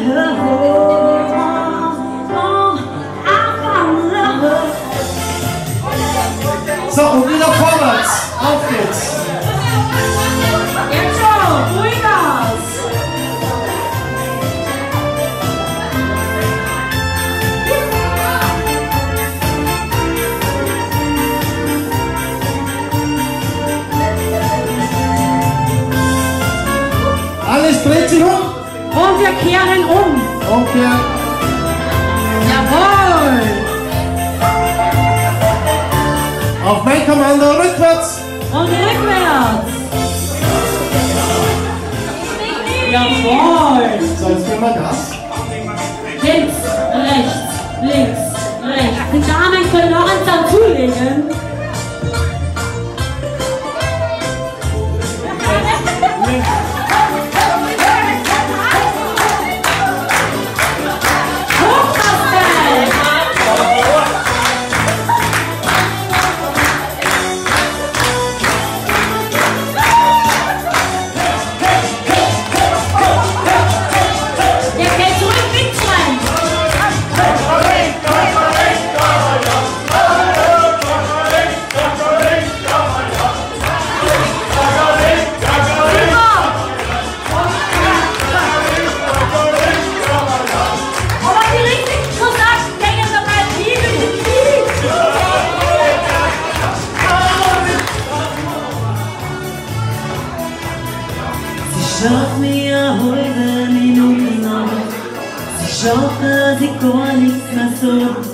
So, und wieder vorwärts. Auf geht's. Alles dreht sich um. Und wir kehren um. Okay. Jawohl. Auf mein Kommando rückwärts. Und rückwärts. Jawohl. So, jetzt geben wir Gas. Schaut mir heute Minuten an. Sie schaut, dass ich gar nichts mehr so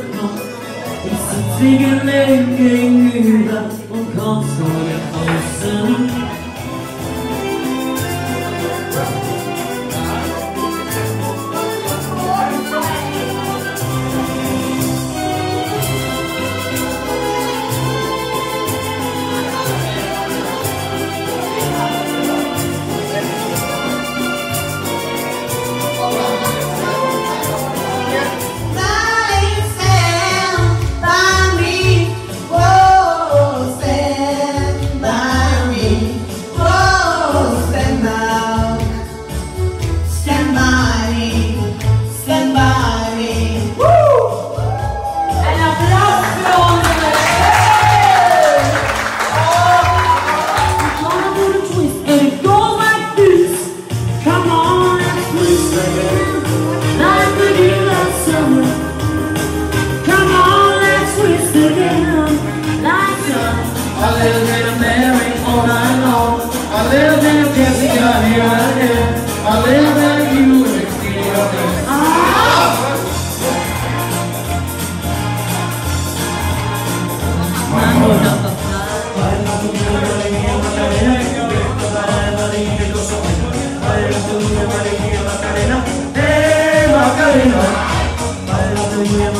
you.